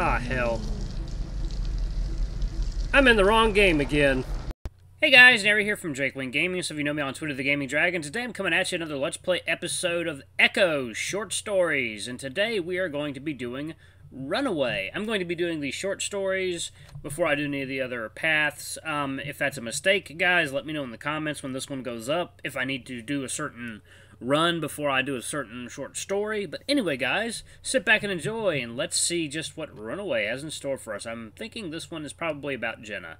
Ah, hell. I'm in the wrong game again. Hey guys, Nary here from Drake Wing Gaming. So if you know me on Twitter, The Gaming Dragon. Today I'm coming at you another Let's Play episode of Echo Short Stories. And today we are going to be doing Runaway. I'm going to be doing the short stories before I do any of the other paths. Um, if that's a mistake, guys, let me know in the comments when this one goes up. If I need to do a certain run before I do a certain short story. But anyway, guys, sit back and enjoy, and let's see just what Runaway has in store for us. I'm thinking this one is probably about Jenna.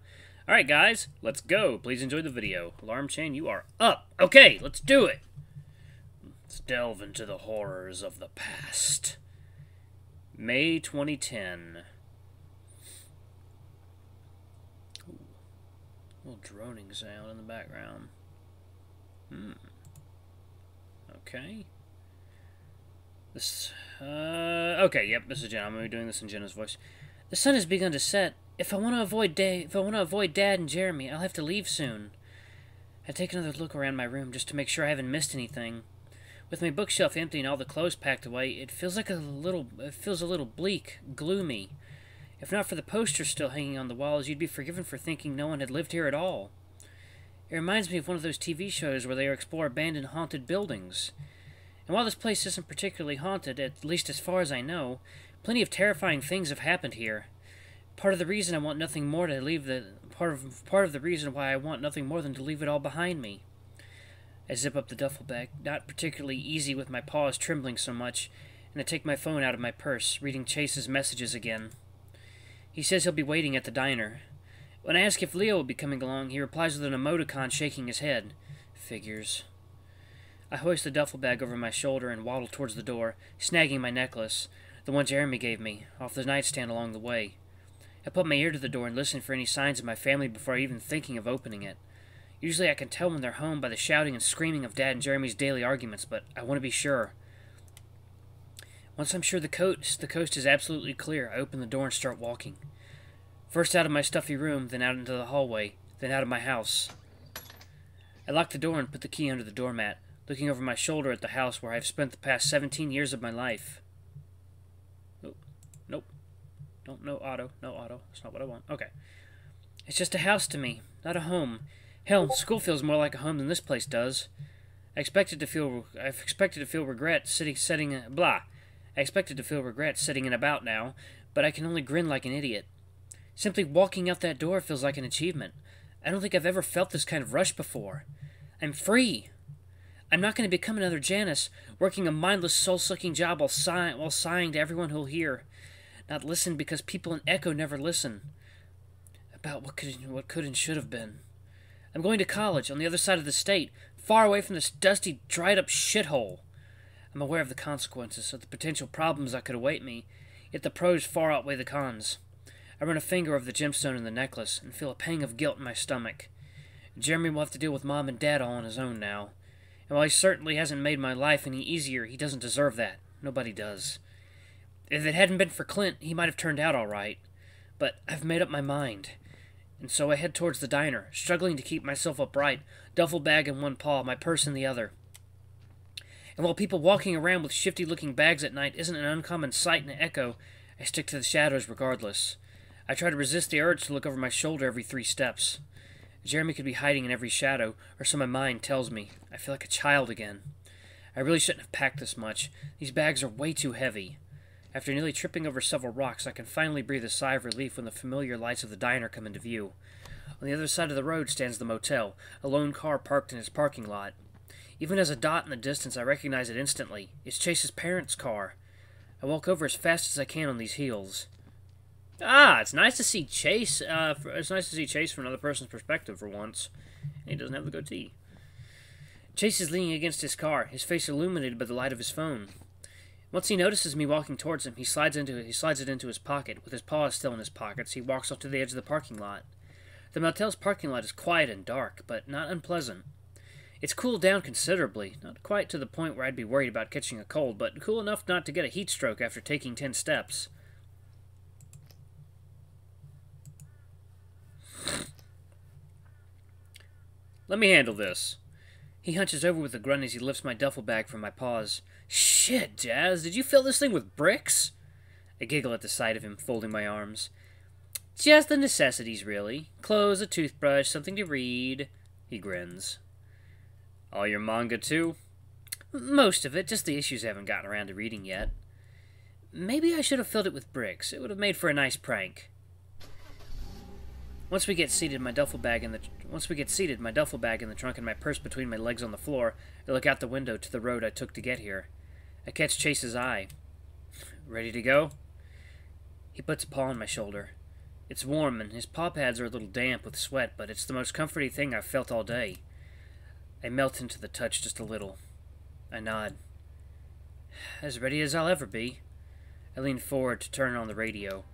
Alright, guys, let's go. Please enjoy the video. Alarm chain, you are up. Okay, let's do it. Let's delve into the horrors of the past. May 2010. Ooh, little droning sound in the background. Hmm. Okay. This, uh, okay, yep, this is Jenna. I'm going to be doing this in Jenna's voice. The sun has begun to set. If I want to avoid day, if I want to avoid Dad and Jeremy, I'll have to leave soon. I take another look around my room just to make sure I haven't missed anything. With my bookshelf empty and all the clothes packed away, it feels like a little, it feels a little bleak, gloomy. If not for the posters still hanging on the walls, you'd be forgiven for thinking no one had lived here at all. It reminds me of one of those TV shows where they explore abandoned haunted buildings. And while this place isn't particularly haunted, at least as far as I know, plenty of terrifying things have happened here. Part of the reason I want nothing more to leave the part of part of the reason why I want nothing more than to leave it all behind me. I zip up the duffel bag, not particularly easy with my paws trembling so much, and I take my phone out of my purse, reading Chase's messages again. He says he'll be waiting at the diner. When I ask if Leo will be coming along, he replies with an emoticon shaking his head. Figures. I hoist the duffel bag over my shoulder and waddle towards the door, snagging my necklace, the one Jeremy gave me, off the nightstand along the way. I put my ear to the door and listen for any signs of my family before even thinking of opening it. Usually I can tell when they're home by the shouting and screaming of Dad and Jeremy's daily arguments, but I want to be sure. Once I'm sure the coast, the coast is absolutely clear, I open the door and start walking. First out of my stuffy room, then out into the hallway, then out of my house. I lock the door and put the key under the doormat, looking over my shoulder at the house where I've spent the past 17 years of my life. Nope. nope. Don't, no auto, no auto. That's not what I want. Okay. It's just a house to me, not a home. Hell, school feels more like a home than this place does. I expected to feel, I've expected to feel regret sitting, setting, blah. I expected to feel regret sitting in about now, but I can only grin like an idiot. Simply walking out that door feels like an achievement. I don't think I've ever felt this kind of rush before. I'm free. I'm not going to become another Janice, working a mindless, soul-sucking job while, sigh while sighing to everyone who'll hear. Not listen because people in Echo never listen. About what could, what could and should have been. I'm going to college on the other side of the state, far away from this dusty, dried-up shithole. I'm aware of the consequences, of the potential problems that could await me, yet the pros far outweigh the cons. I run a finger over the gemstone in the necklace and feel a pang of guilt in my stomach. Jeremy will have to deal with Mom and Dad all on his own now. And while he certainly hasn't made my life any easier, he doesn't deserve that. Nobody does. If it hadn't been for Clint, he might have turned out all right. But I've made up my mind. And so I head towards the diner, struggling to keep myself upright, duffel bag in one paw, my purse in the other. And while people walking around with shifty looking bags at night isn't an uncommon sight in Echo, I stick to the shadows regardless. I try to resist the urge to look over my shoulder every three steps. Jeremy could be hiding in every shadow, or so my mind tells me. I feel like a child again. I really shouldn't have packed this much. These bags are way too heavy. After nearly tripping over several rocks, I can finally breathe a sigh of relief when the familiar lights of the diner come into view. On the other side of the road stands the motel, a lone car parked in its parking lot. Even as a dot in the distance, I recognize it instantly. It's Chase's parents' car. I walk over as fast as I can on these heels. Ah, it's nice to see Chase. Uh, for, it's nice to see Chase from another person's perspective for once. he doesn't have the goatee. Chase is leaning against his car, his face illuminated by the light of his phone. Once he notices me walking towards him, he slides into. He slides it into his pocket. With his paws still in his pockets, he walks off to the edge of the parking lot. The motel's parking lot is quiet and dark, but not unpleasant. It's cooled down considerably, not quite to the point where I'd be worried about catching a cold, but cool enough not to get a heat stroke after taking ten steps. Let me handle this. He hunches over with a grunt as he lifts my duffel bag from my paws. Shit, Jazz, did you fill this thing with bricks? I giggle at the sight of him folding my arms. Just the necessities, really. Clothes, a toothbrush, something to read. He grins. All your manga, too? Most of it, just the issues I haven't gotten around to reading yet. Maybe I should have filled it with bricks. It would have made for a nice prank. Once we get seated, my duffel bag in the once we get seated, my duffel bag in the trunk and my purse between my legs on the floor, I look out the window to the road I took to get here. I catch Chase's eye. Ready to go? He puts a paw on my shoulder. It's warm, and his paw pads are a little damp with sweat, but it's the most comforting thing I've felt all day. I melt into the touch just a little. I nod. As ready as I'll ever be. I lean forward to turn on the radio.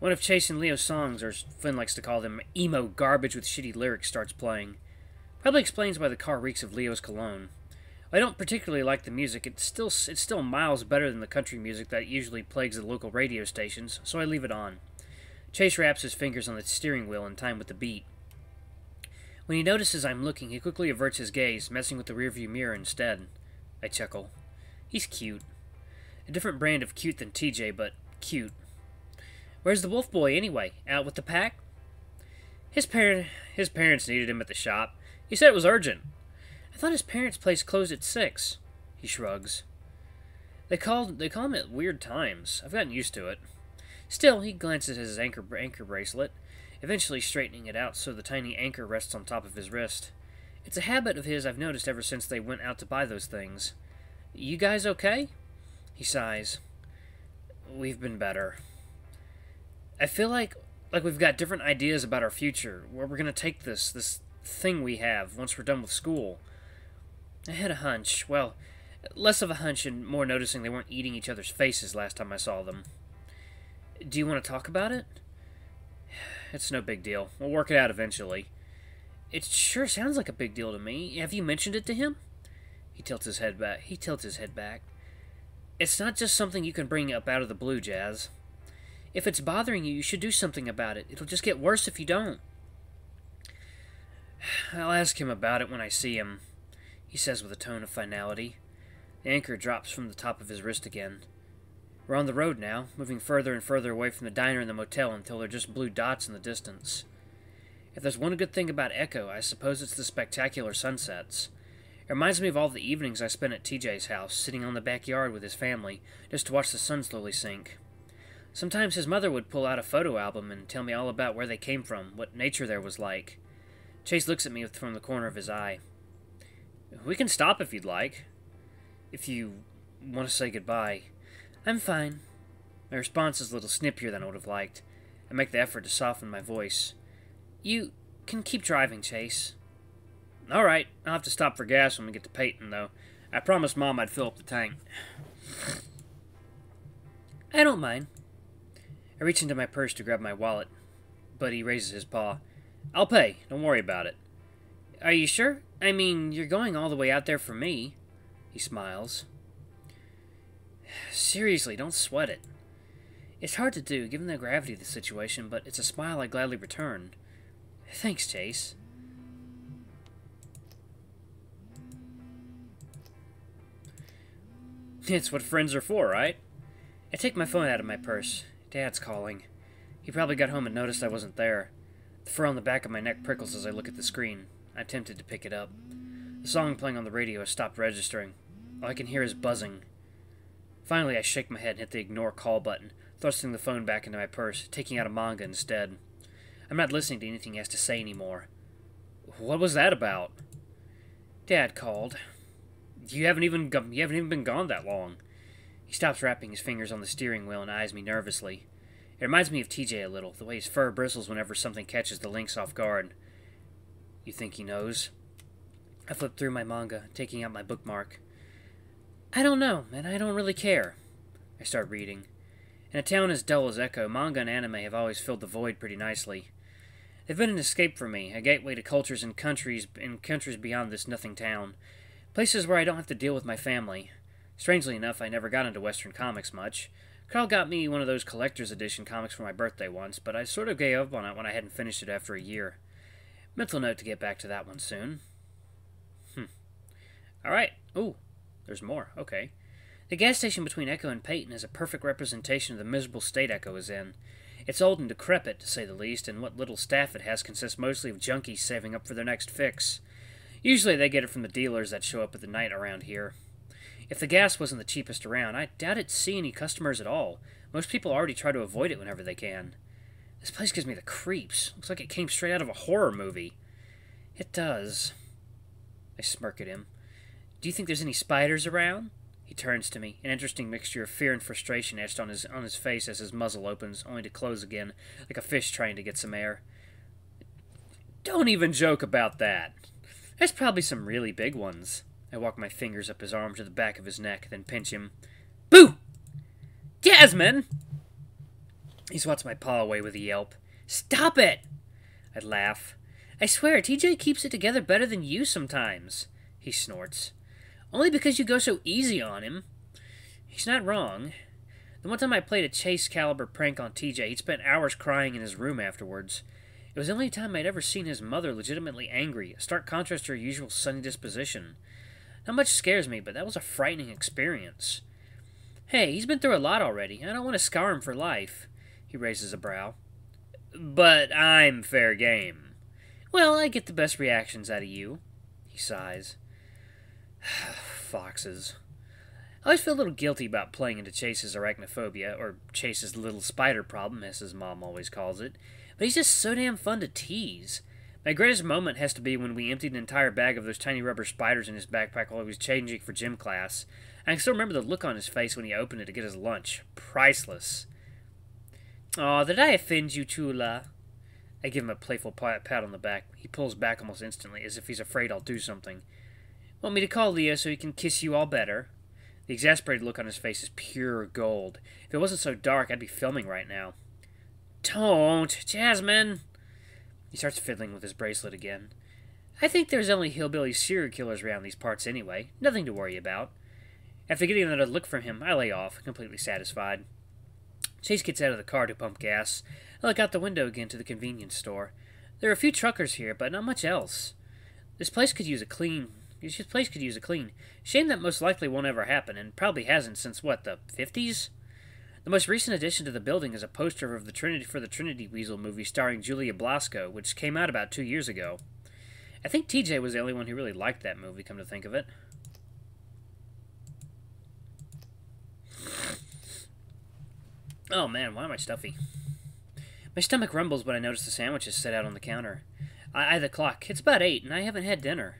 One of Chase and Leo's songs, or Flynn likes to call them emo garbage with shitty lyrics, starts playing. Probably explains why the car reeks of Leo's cologne. I don't particularly like the music. It's still it's still miles better than the country music that usually plagues the local radio stations, so I leave it on. Chase raps his fingers on the steering wheel in time with the beat. When he notices I'm looking, he quickly averts his gaze, messing with the rearview mirror instead. I chuckle. He's cute. A different brand of cute than TJ, but cute. Where's the wolf boy anyway? Out with the pack? His parent his parents needed him at the shop. He said it was urgent. I thought his parents' place closed at six. He shrugs. They called they call him at weird times. I've gotten used to it. Still, he glances at his anchor anchor bracelet, eventually straightening it out so the tiny anchor rests on top of his wrist. It's a habit of his I've noticed ever since they went out to buy those things. You guys okay? He sighs. We've been better. I feel like like we've got different ideas about our future, where we're gonna take this this thing we have once we're done with school. I had a hunch. Well, less of a hunch and more noticing they weren't eating each other's faces last time I saw them. Do you want to talk about it? It's no big deal. We'll work it out eventually. It sure sounds like a big deal to me. Have you mentioned it to him? He tilts his head back. He tilts his head back. It's not just something you can bring up out of the blue, Jazz. If it's bothering you, you should do something about it. It'll just get worse if you don't. I'll ask him about it when I see him, he says with a tone of finality. The anchor drops from the top of his wrist again. We're on the road now, moving further and further away from the diner and the motel until they're just blue dots in the distance. If there's one good thing about Echo, I suppose it's the spectacular sunsets. It reminds me of all the evenings I spent at TJ's house, sitting on the backyard with his family, just to watch the sun slowly sink. Sometimes his mother would pull out a photo album and tell me all about where they came from, what nature there was like. Chase looks at me from the corner of his eye. We can stop if you'd like. If you want to say goodbye. I'm fine. My response is a little snippier than I would have liked. I make the effort to soften my voice. You can keep driving, Chase. All right, I'll have to stop for gas when we get to Peyton, though. I promised Mom I'd fill up the tank. I don't mind. I reach into my purse to grab my wallet, but he raises his paw. I'll pay. Don't worry about it. Are you sure? I mean, you're going all the way out there for me. He smiles. Seriously, don't sweat it. It's hard to do, given the gravity of the situation, but it's a smile I gladly return. Thanks, Chase. It's what friends are for, right? I take my phone out of my purse. Dad's calling. He probably got home and noticed I wasn't there. The fur on the back of my neck prickles as I look at the screen. I'm tempted to pick it up. The song playing on the radio has stopped registering. All I can hear is buzzing. Finally, I shake my head and hit the ignore call button, thrusting the phone back into my purse, taking out a manga instead. I'm not listening to anything he has to say anymore. What was that about? Dad called. You haven't even you haven't even been gone that long. He stops rapping his fingers on the steering wheel and eyes me nervously. It reminds me of TJ a little, the way his fur bristles whenever something catches the lynx off guard. You think he knows? I flip through my manga, taking out my bookmark. I don't know, and I don't really care. I start reading. In a town as dull as Echo, manga and anime have always filled the void pretty nicely. They've been an escape for me, a gateway to cultures and countries and countries beyond this nothing town. Places where I don't have to deal with my family. Strangely enough, I never got into Western comics much. Carl got me one of those collector's edition comics for my birthday once, but I sort of gave up on it when I hadn't finished it after a year. Mental note to get back to that one soon. Hmm. Alright. Ooh, there's more. Okay. The gas station between Echo and Peyton is a perfect representation of the miserable state Echo is in. It's old and decrepit, to say the least, and what little staff it has consists mostly of junkies saving up for their next fix. Usually they get it from the dealers that show up at the night around here. If the gas wasn't the cheapest around, I doubt it'd see any customers at all. Most people already try to avoid it whenever they can. This place gives me the creeps. Looks like it came straight out of a horror movie. It does. I smirk at him. Do you think there's any spiders around? He turns to me, an interesting mixture of fear and frustration etched on his on his face as his muzzle opens, only to close again, like a fish trying to get some air. Don't even joke about that. There's probably some really big ones. I walk my fingers up his arm to the back of his neck, then pinch him. Boo! Jasmynn! He swats my paw away with a yelp. Stop it! I laugh. I swear, TJ keeps it together better than you sometimes. He snorts. Only because you go so easy on him. He's not wrong. The one time I played a chase caliber prank on TJ, he'd spent hours crying in his room afterwards. It was the only time I'd ever seen his mother legitimately angry, a stark contrast to her usual sunny disposition. Not much scares me, but that was a frightening experience. Hey, he's been through a lot already. I don't want to scar him for life. He raises a brow. But I'm fair game. Well, I get the best reactions out of you. He sighs. Foxes. I always feel a little guilty about playing into Chase's arachnophobia, or Chase's little spider problem, as his mom always calls it, but he's just so damn fun to tease. My greatest moment has to be when we emptied an entire bag of those tiny rubber spiders in his backpack while he was changing for gym class. I can still remember the look on his face when he opened it to get his lunch. Priceless. Aw, did I offend you, Chula? I give him a playful pat on the back. He pulls back almost instantly, as if he's afraid I'll do something. Want me to call Leo so he can kiss you all better? The exasperated look on his face is pure gold. If it wasn't so dark, I'd be filming right now. Don't, Jasmynn! He starts fiddling with his bracelet again. I think there's only hillbilly serial killers around these parts anyway. Nothing to worry about. After getting another look from him, I lay off, completely satisfied. Chase gets out of the car to pump gas. I look out the window again to the convenience store. There are a few truckers here, but not much else. This place could use a clean. This place could use a clean. Shame that most likely won't ever happen, and probably hasn't since what the fifties. The most recent addition to the building is a poster of the Trinity for the Trinity Weasel movie starring Julia Blasco, which came out about two years ago. I think TJ was the only one who really liked that movie, come to think of it. Oh man, why am I stuffy? My stomach rumbles when I notice the sandwiches set out on the counter. I eye the clock. It's about eight, and I haven't had dinner.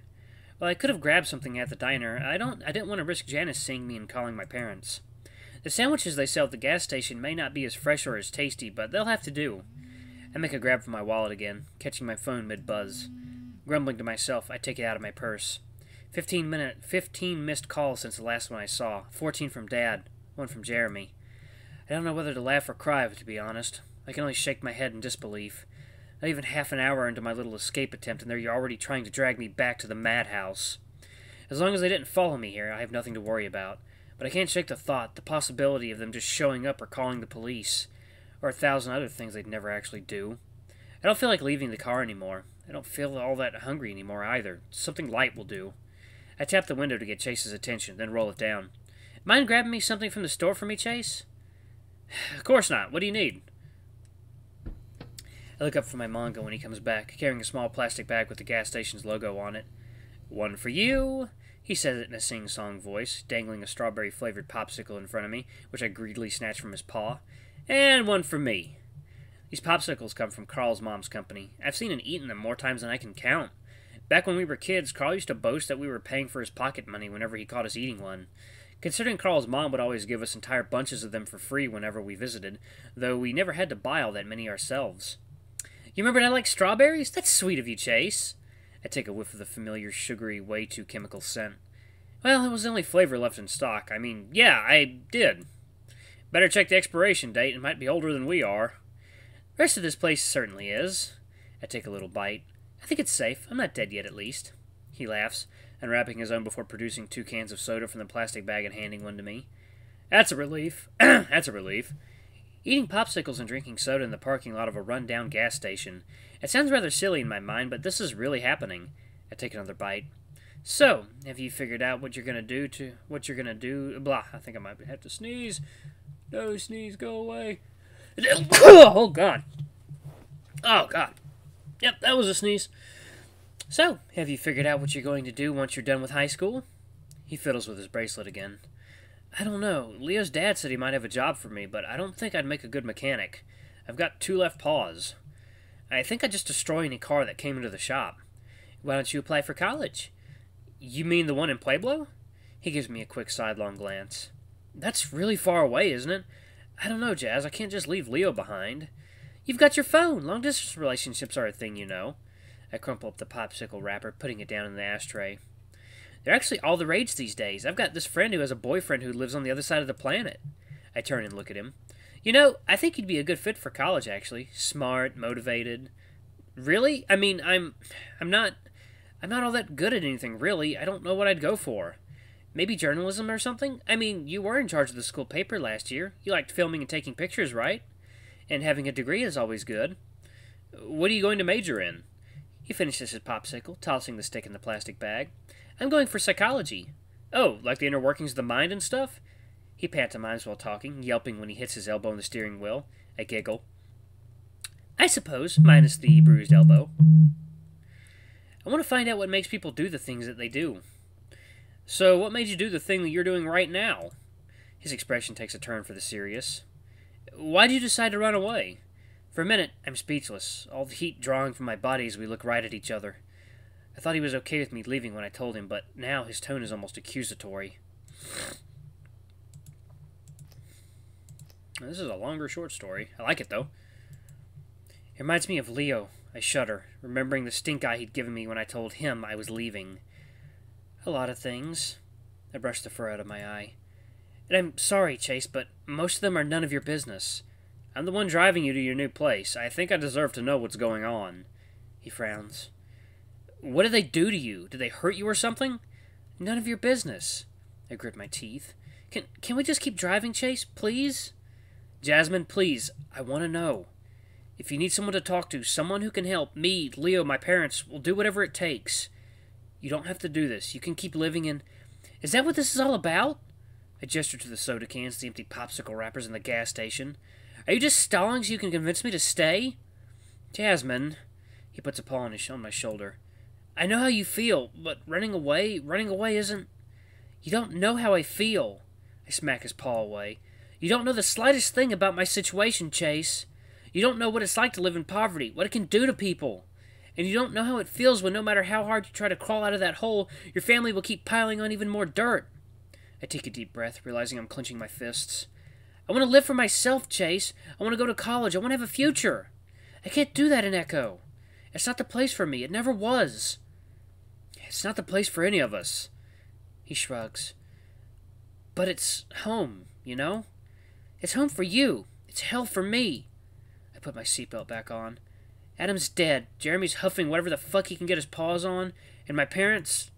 Well, I could have grabbed something at the diner. I don't. I didn't want to risk Janice seeing me and calling my parents. The sandwiches they sell at the gas station may not be as fresh or as tasty, but they'll have to do. I make a grab for my wallet again, catching my phone mid-buzz. Grumbling to myself, I take it out of my purse. Fifteen minute, fifteen missed calls since the last one I saw. Fourteen from Dad, one from Jeremy. I don't know whether to laugh or cry, to be honest. I can only shake my head in disbelief. Not even half an hour into my little escape attempt, and they're already trying to drag me back to the madhouse. As long as they didn't follow me here, I have nothing to worry about. But I can't shake the thought, the possibility of them just showing up or calling the police, or a thousand other things they'd never actually do. I don't feel like leaving the car anymore. I don't feel all that hungry anymore either. Something light will do. I tap the window to get Chase's attention, then roll it down. Mind grabbing me something from the store for me, Chase? of course not. What do you need? I look up for my manga when he comes back, carrying a small plastic bag with the gas station's logo on it. One for you, he says it in a sing-song voice, dangling a strawberry-flavored popsicle in front of me, which I greedily snatch from his paw. And one for me. These popsicles come from Carl's mom's company. I've seen and eaten them more times than I can count. Back when we were kids, Carl used to boast that we were paying for his pocket money whenever he caught us eating one. Considering Carl's mom would always give us entire bunches of them for free whenever we visited, though we never had to buy all that many ourselves. You remember I like strawberries? That's sweet of you, Chase. I take a whiff of the familiar sugary, way too chemical scent. Well, it was the only flavor left in stock. I mean, yeah, I did. Better check the expiration date. It might be older than we are. The rest of this place certainly is. I take a little bite. I think it's safe. I'm not dead yet, at least. He laughs, unwrapping his own before producing two cans of soda from the plastic bag and handing one to me. That's a relief. That's a relief. Eating popsicles and drinking soda in the parking lot of a run-down gas station. It sounds rather silly in my mind, but this is really happening. I take another bite. So, have you figured out what you're gonna do to what you're gonna do? Blah. I think I might have to sneeze. No sneeze, go away. oh God. Oh God. Yep, that was a sneeze. So, have you figured out what you're going to do once you're done with high school? He fiddles with his bracelet again. I don't know. Leo's dad said he might have a job for me, but I don't think I'd make a good mechanic. I've got two left paws. I think I'd just destroy any car that came into the shop. Why don't you apply for college? You mean the one in Pueblo? He gives me a quick sidelong glance. That's really far away, isn't it? I don't know, Jazz. I can't just leave Leo behind. You've got your phone. Long distance relationships are a thing, you know. I crumple up the popsicle wrapper, putting it down in the ashtray. They're actually all the rage these days. I've got this friend who has a boyfriend who lives on the other side of the planet. I turn and look at him. You know, I think you'd be a good fit for college, actually. Smart, motivated. Really? I mean, I'm, I'm not, I'm not all that good at anything, really. I don't know what I'd go for. Maybe journalism or something? I mean, you were in charge of the school paper last year. You liked filming and taking pictures, right? And having a degree is always good. What are you going to major in? He finishes his popsicle, tossing the stick in the plastic bag. I'm going for psychology. Oh, like the inner workings of the mind and stuff? He pantomimes while talking, yelping when he hits his elbow on the steering wheel. I giggle. I suppose, minus the bruised elbow. I want to find out what makes people do the things that they do. So, what made you do the thing that you're doing right now? His expression takes a turn for the serious. Why did you decide to run away? For a minute, I'm speechless, all the heat drawing from my body as we look right at each other. I thought he was okay with me leaving when I told him, but now his tone is almost accusatory. This is a longer short story. I like it, though. It reminds me of Leo. I shudder, remembering the stink eye he'd given me when I told him I was leaving. A lot of things. I brush the fur out of my eye. And I'm sorry, Chase, but most of them are none of your business. I'm the one driving you to your new place. I think I deserve to know what's going on. He frowns. What did they do to you? Did they hurt you or something? None of your business. I grit my teeth. Can can we just keep driving, Chase, please? Jasmynn, please, I want to know. If you need someone to talk to, someone who can help, me, Leo, my parents, will do whatever it takes. You don't have to do this. You can keep living in. Is that what this is all about? I gesture to the soda cans, the empty popsicle wrappers in the gas station. Are you just stalling so you can convince me to stay? Jasmynn. He puts a paw on, his, on my shoulder. I know how you feel, but running away, running away isn't. You don't know how I feel. I smack his paw away. You don't know the slightest thing about my situation, Chase. You don't know what it's like to live in poverty, what it can do to people. And you don't know how it feels when no matter how hard you try to crawl out of that hole, your family will keep piling on even more dirt. I take a deep breath, realizing I'm clenching my fists. I want to live for myself, Chase. I want to go to college. I want to have a future. I can't do that in Echo. It's not the place for me. It never was. It's not the place for any of us. He shrugs. But it's home, you know? It's home for you. It's hell for me. I put my seatbelt back on. Adam's dead. Jeremy's huffing whatever the fuck he can get his paws on. And my parents.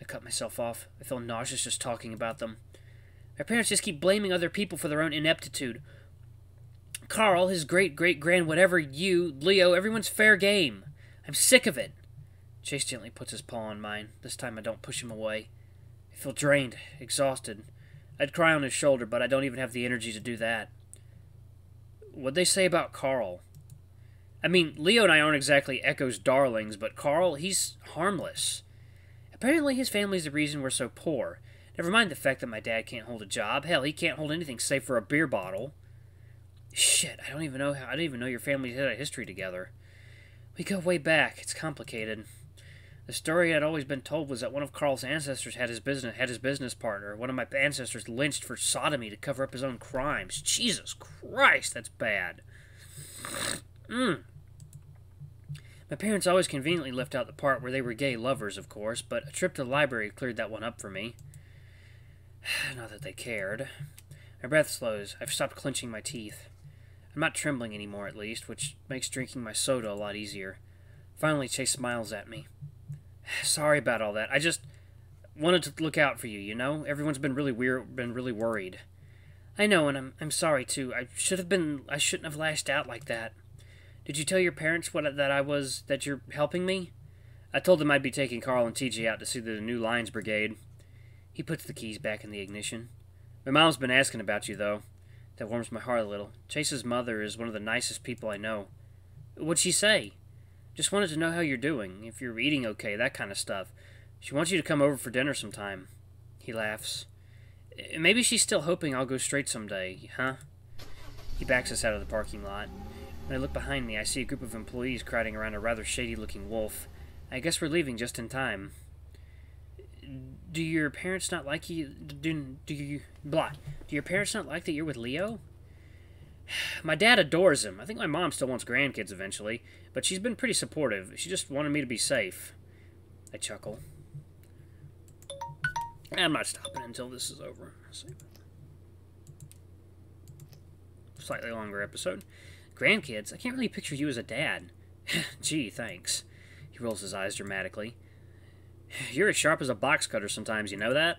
I cut myself off. I feel nauseous just talking about them. My parents just keep blaming other people for their own ineptitude. Carl, his great great grand whatever, you, Leo, everyone's fair game. I'm sick of it. Chase gently puts his paw on mine. This time I don't push him away. I feel drained, exhausted. I'd cry on his shoulder, but I don't even have the energy to do that. What'd they say about Carl? I mean, Leo and I aren't exactly Echo's darlings, but Carl, he's harmless. Apparently his family's the reason we're so poor. Never mind the fact that my dad can't hold a job. Hell, he can't hold anything save for a beer bottle. Shit, I don't even know how I didn't even know your family had a history together. We go way back. It's complicated. The story I'd always been told was that one of Carl's ancestors had his business had his business partner. One of my ancestors lynched for sodomy to cover up his own crimes. Jesus Christ, that's bad. Mm. My parents always conveniently left out the part where they were gay lovers, of course, but a trip to the library cleared that one up for me. Not that they cared. My breath slows. I've stopped clenching my teeth. I'm not trembling anymore, at least, which makes drinking my soda a lot easier. Finally, Chase smiles at me. Sorry about all that. I just wanted to look out for you, you know? Everyone's been really weird, been really worried. I know, and I'm I'm sorry too. I should have been I shouldn't have lashed out like that. Did you tell your parents what that I was that you're helping me? I told them I'd be taking Carl and TJ out to see the new Lions Brigade. He puts the keys back in the ignition. My mom's been asking about you, though. That warms my heart a little. Chase's mother is one of the nicest people I know. What'd she say? Just wanted to know how you're doing, if you're eating okay, that kind of stuff. She wants you to come over for dinner sometime. He laughs. "Eh, Maybe she's still hoping I'll go straight someday, huh? He backs us out of the parking lot. When I look behind me, I see a group of employees crowding around a rather shady looking wolf. I guess we're leaving just in time. Do your parents not like you? Do, do you. Blah. Do your parents not like that you're with Leo? My dad adores him. I think my mom still wants grandkids eventually, but she's been pretty supportive. She just wanted me to be safe. I chuckle. I'm not stopping until this is over. Slightly longer episode. Grandkids? I can't really picture you as a dad. Gee, thanks. He rolls his eyes dramatically. You're as sharp as a box cutter sometimes, you know that?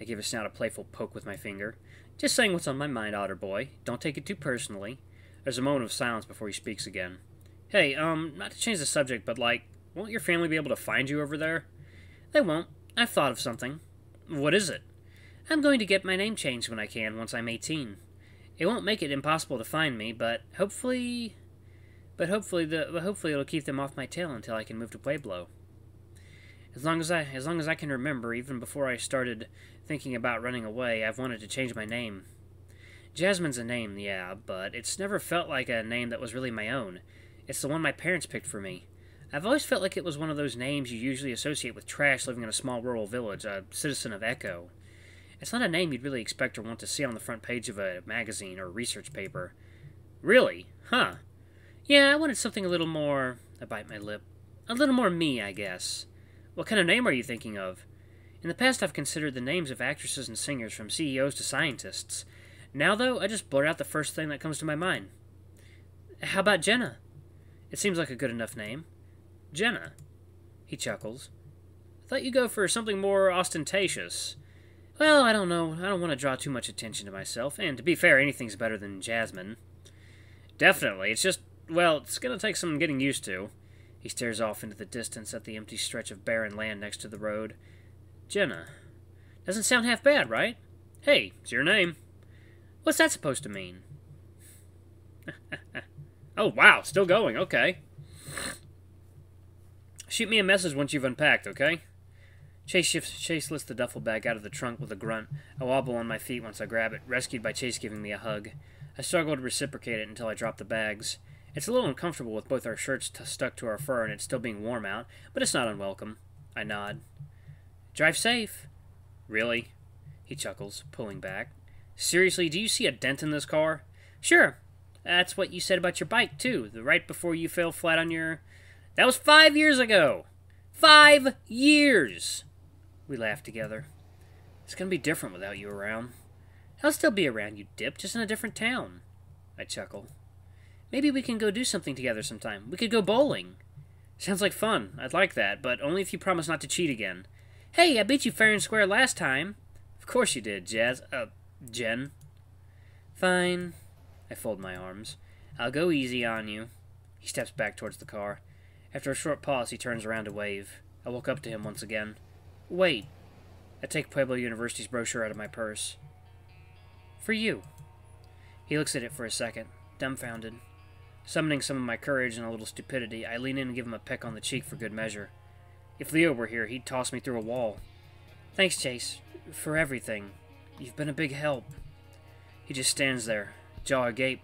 I give a snout a playful poke with my finger. Just saying what's on my mind, Otter Boy. Don't take it too personally. There's a moment of silence before he speaks again. Hey, um, not to change the subject, but like, won't your family be able to find you over there? They won't. I've thought of something. What is it? I'm going to get my name changed when I can, once I'm 18. It won't make it impossible to find me, but hopefully... But hopefully the hopefully it'll keep them off my tail until I can move to Pueblo. As long as I as long as I can remember, even before I started thinking about running away, I've wanted to change my name. Jasmynn's a name, yeah, but it's never felt like a name that was really my own. It's the one my parents picked for me. I've always felt like it was one of those names you usually associate with trash living in a small rural village, a citizen of Echo. It's not a name you'd really expect or want to see on the front page of a magazine or research paper. Really? Huh. Yeah, I wanted something a little more. I bite my lip. A little more me, I guess. What kind of name are you thinking of? In the past, I've considered the names of actresses and singers from CEOs to scientists. Now, though, I just blurt out the first thing that comes to my mind. How about Jenna? It seems like a good enough name. Jenna. He chuckles. I thought you'd go for something more ostentatious. Well, I don't know. I don't want to draw too much attention to myself, and to be fair, anything's better than Jasmynn. Definitely. It's just, well, it's gonna take some getting used to. He stares off into the distance at the empty stretch of barren land next to the road. Jenna. Doesn't sound half bad, right? Hey, it's your name. What's that supposed to mean? oh, wow, still going, okay. Shoot me a message once you've unpacked, okay? Chase shifts, Chase lifts the duffel bag out of the trunk with a grunt. I wobble on my feet once I grab it, rescued by Chase giving me a hug. I struggle to reciprocate it until I drop the bags. It's a little uncomfortable with both our shirts stuck to our fur and it's still being warm out, but it's not unwelcome. I nod. Drive safe. Really? He chuckles, pulling back. Seriously, do you see a dent in this car? Sure. That's what you said about your bike, too, the right before you fell flat on your. That was five years ago! Five years! We laugh together. It's gonna be different without you around. I'll still be around, you dip, just in a different town. I chuckle. Maybe we can go do something together sometime. We could go bowling. Sounds like fun. I'd like that, but only if you promise not to cheat again. Hey, I beat you fair and square last time. Of course you did, Jazz. Uh, Jen. Fine. I fold my arms. I'll go easy on you. He steps back towards the car. After a short pause, he turns around to wave. I walk up to him once again. Wait. I take Pueblo University's brochure out of my purse. For you. He looks at it for a second, dumbfounded. Summoning some of my courage and a little stupidity, I lean in and give him a peck on the cheek for good measure. If Leo were here, he'd toss me through a wall. Thanks, Chase, for everything. You've been a big help. He just stands there, jaw agape,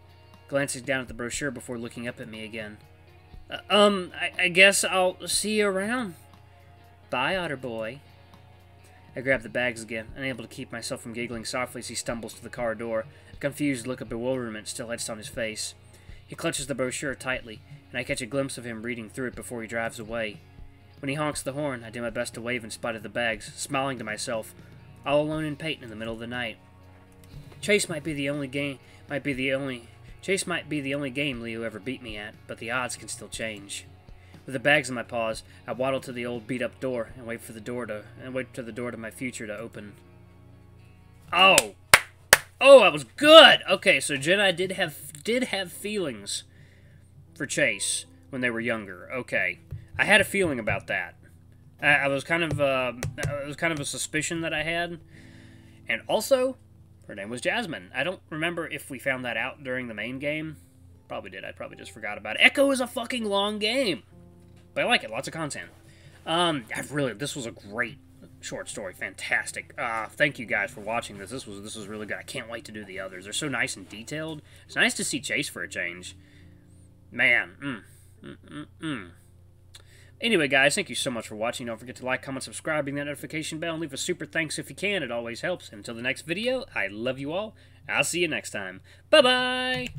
glancing down at the brochure before looking up at me again. Uh, um, I, I guess I'll see you around. Bye, Otter Boy. I grab the bags again, unable to keep myself from giggling softly as he stumbles to the car door, a confused look of bewilderment still etched on his face. He clutches the brochure tightly, and I catch a glimpse of him reading through it before he drives away. When he honks the horn, I do my best to wave in spite of the bags, smiling to myself, all alone in Peyton in the middle of the night. Chase might be the only game, might be the only, Chase might be the only game Leo ever beat me at, but the odds can still change. With the bags in my paws, I waddle to the old beat-up door and wait for the door to and wait for the door to my future to open. Oh, oh, that was good. Okay, so Jenna did have did have feelings for Chase when they were younger. Okay, I had a feeling about that. I, I was kind of, uh, it was kind of a suspicion that I had. And also, her name was Jasmynn. I don't remember if we found that out during the main game. Probably did. I probably just forgot about it. Echo is a fucking long game. But I like it. Lots of content. Um, I've really, this was a great short story. Fantastic. Uh, thank you guys for watching this. This was, this was really good. I can't wait to do the others. They're so nice and detailed. It's nice to see Chase for a change. Man, mm, mm, mm, mm. Anyway, guys, thank you so much for watching. Don't forget to like, comment, subscribe, ring that notification bell, and leave a super thanks if you can. It always helps. Until the next video, I love you all. I'll see you next time. Bye-bye!